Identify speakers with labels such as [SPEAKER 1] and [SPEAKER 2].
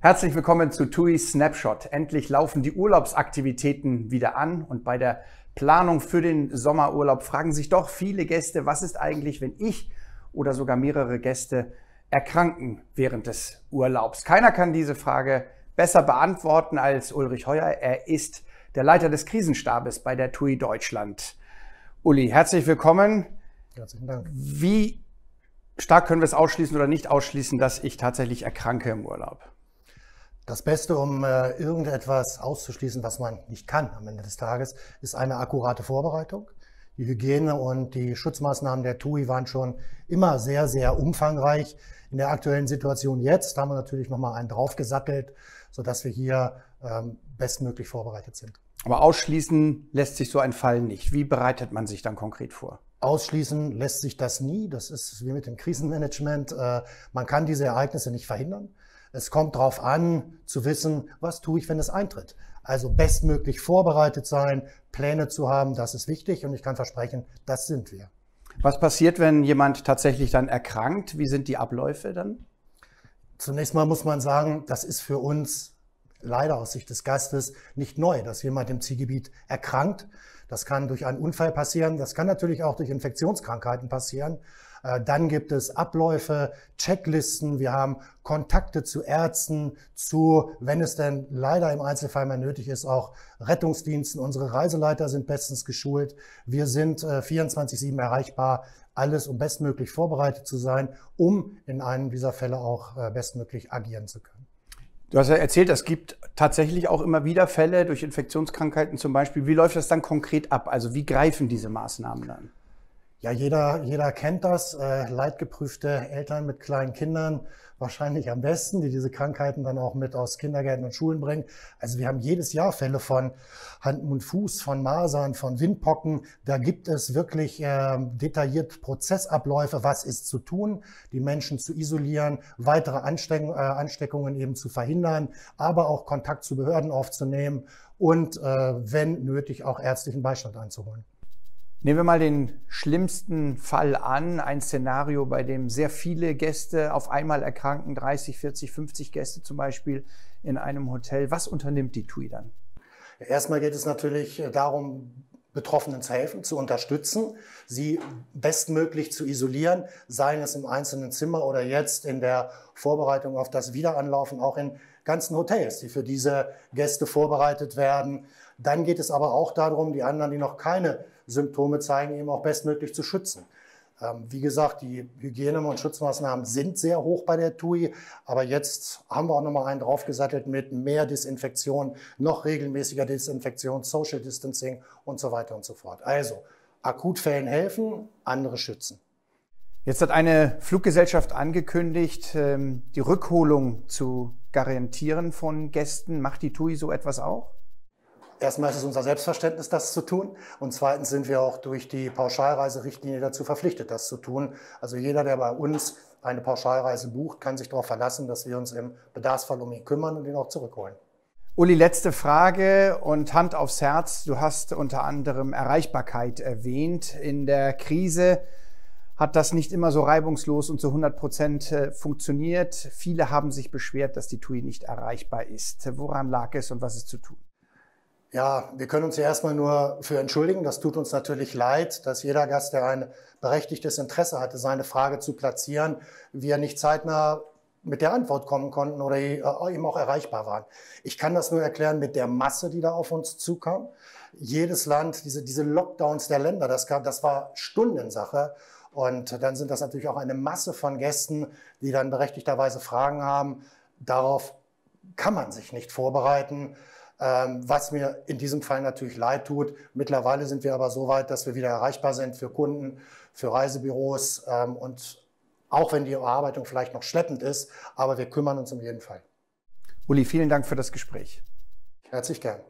[SPEAKER 1] Herzlich willkommen zu TUI Snapshot. Endlich laufen die Urlaubsaktivitäten wieder an und bei der Planung für den Sommerurlaub fragen sich doch viele Gäste, was ist eigentlich, wenn ich oder sogar mehrere Gäste erkranken während des Urlaubs? Keiner kann diese Frage besser beantworten als Ulrich Heuer. Er ist der Leiter des Krisenstabes bei der TUI Deutschland. Uli, herzlich willkommen.
[SPEAKER 2] Herzlichen Dank.
[SPEAKER 1] Wie stark können wir es ausschließen oder nicht ausschließen, dass ich tatsächlich erkranke im Urlaub?
[SPEAKER 2] Das Beste, um äh, irgendetwas auszuschließen, was man nicht kann am Ende des Tages, ist eine akkurate Vorbereitung. Die Hygiene und die Schutzmaßnahmen der TUI waren schon immer sehr, sehr umfangreich. In der aktuellen Situation jetzt haben wir natürlich nochmal einen draufgesattelt, sodass wir hier ähm, bestmöglich vorbereitet sind.
[SPEAKER 1] Aber ausschließen lässt sich so ein Fall nicht. Wie bereitet man sich dann konkret vor?
[SPEAKER 2] Ausschließen lässt sich das nie. Das ist wie mit dem Krisenmanagement. Äh, man kann diese Ereignisse nicht verhindern. Es kommt darauf an, zu wissen, was tue ich, wenn es eintritt. Also bestmöglich vorbereitet sein, Pläne zu haben, das ist wichtig und ich kann versprechen, das sind wir.
[SPEAKER 1] Was passiert, wenn jemand tatsächlich dann erkrankt? Wie sind die Abläufe dann?
[SPEAKER 2] Zunächst mal muss man sagen, das ist für uns leider aus Sicht des Gastes nicht neu, dass jemand im Zielgebiet erkrankt. Das kann durch einen Unfall passieren, das kann natürlich auch durch Infektionskrankheiten passieren. Äh, dann gibt es Abläufe, Checklisten. Wir haben Kontakte zu Ärzten, zu, wenn es denn leider im Einzelfall mal nötig ist, auch Rettungsdiensten. Unsere Reiseleiter sind bestens geschult. Wir sind 24-7 äh, erreichbar. Alles, um bestmöglich vorbereitet zu sein, um in einem dieser Fälle auch äh, bestmöglich agieren zu können.
[SPEAKER 1] Du hast ja erzählt, es gibt tatsächlich auch immer wieder Fälle durch Infektionskrankheiten zum Beispiel. Wie läuft das dann konkret ab? Also wie greifen diese Maßnahmen dann?
[SPEAKER 2] Ja, jeder, jeder kennt das. Äh, leidgeprüfte Eltern mit kleinen Kindern wahrscheinlich am besten, die diese Krankheiten dann auch mit aus Kindergärten und Schulen bringen. Also wir haben jedes Jahr Fälle von Hand und Fuß, von Masern, von Windpocken. Da gibt es wirklich äh, detailliert Prozessabläufe, was ist zu tun, die Menschen zu isolieren, weitere Ansteck äh, Ansteckungen eben zu verhindern, aber auch Kontakt zu Behörden aufzunehmen und äh, wenn nötig auch ärztlichen Beistand einzuholen.
[SPEAKER 1] Nehmen wir mal den schlimmsten Fall an, ein Szenario, bei dem sehr viele Gäste auf einmal erkranken, 30, 40, 50 Gäste zum Beispiel in einem Hotel. Was unternimmt die TUI dann?
[SPEAKER 2] Erstmal geht es natürlich darum, Betroffenen zu helfen, zu unterstützen, sie bestmöglich zu isolieren, seien es im einzelnen Zimmer oder jetzt in der Vorbereitung auf das Wiederanlaufen, auch in ganzen Hotels, die für diese Gäste vorbereitet werden. Dann geht es aber auch darum, die anderen, die noch keine Symptome zeigen, eben auch bestmöglich zu schützen. Ähm, wie gesagt, die Hygiene- und Schutzmaßnahmen sind sehr hoch bei der TUI, aber jetzt haben wir auch nochmal einen draufgesattelt mit mehr Desinfektion, noch regelmäßiger Desinfektion, Social Distancing und so weiter und so fort. Also Akutfällen helfen, andere schützen.
[SPEAKER 1] Jetzt hat eine Fluggesellschaft angekündigt, ähm, die Rückholung zu garantieren von Gästen. Macht die TUI so etwas auch?
[SPEAKER 2] Erstmal ist es unser Selbstverständnis, das zu tun. Und zweitens sind wir auch durch die Pauschalreiserichtlinie dazu verpflichtet, das zu tun. Also jeder, der bei uns eine Pauschalreise bucht, kann sich darauf verlassen, dass wir uns im Bedarfsfall um ihn kümmern und ihn auch zurückholen.
[SPEAKER 1] Uli, letzte Frage und Hand aufs Herz. Du hast unter anderem Erreichbarkeit erwähnt. In der Krise hat das nicht immer so reibungslos und zu 100 Prozent äh, funktioniert. Viele haben sich beschwert, dass die TUI nicht erreichbar ist. Woran lag es und was ist zu tun?
[SPEAKER 2] Ja, wir können uns ja erstmal nur für entschuldigen. Das tut uns natürlich leid, dass jeder Gast, der ein berechtigtes Interesse hatte, seine Frage zu platzieren, wir nicht zeitnah mit der Antwort kommen konnten oder äh, eben auch erreichbar waren. Ich kann das nur erklären mit der Masse, die da auf uns zukam. Jedes Land, diese, diese Lockdowns der Länder, das, gab, das war Stundensache. Und dann sind das natürlich auch eine Masse von Gästen, die dann berechtigterweise Fragen haben. Darauf kann man sich nicht vorbereiten. Ähm, was mir in diesem Fall natürlich leid tut. Mittlerweile sind wir aber so weit, dass wir wieder erreichbar sind für Kunden, für Reisebüros ähm, und auch wenn die Bearbeitung vielleicht noch schleppend ist, aber wir kümmern uns um jeden Fall.
[SPEAKER 1] Uli, vielen Dank für das Gespräch.
[SPEAKER 2] Herzlich gern.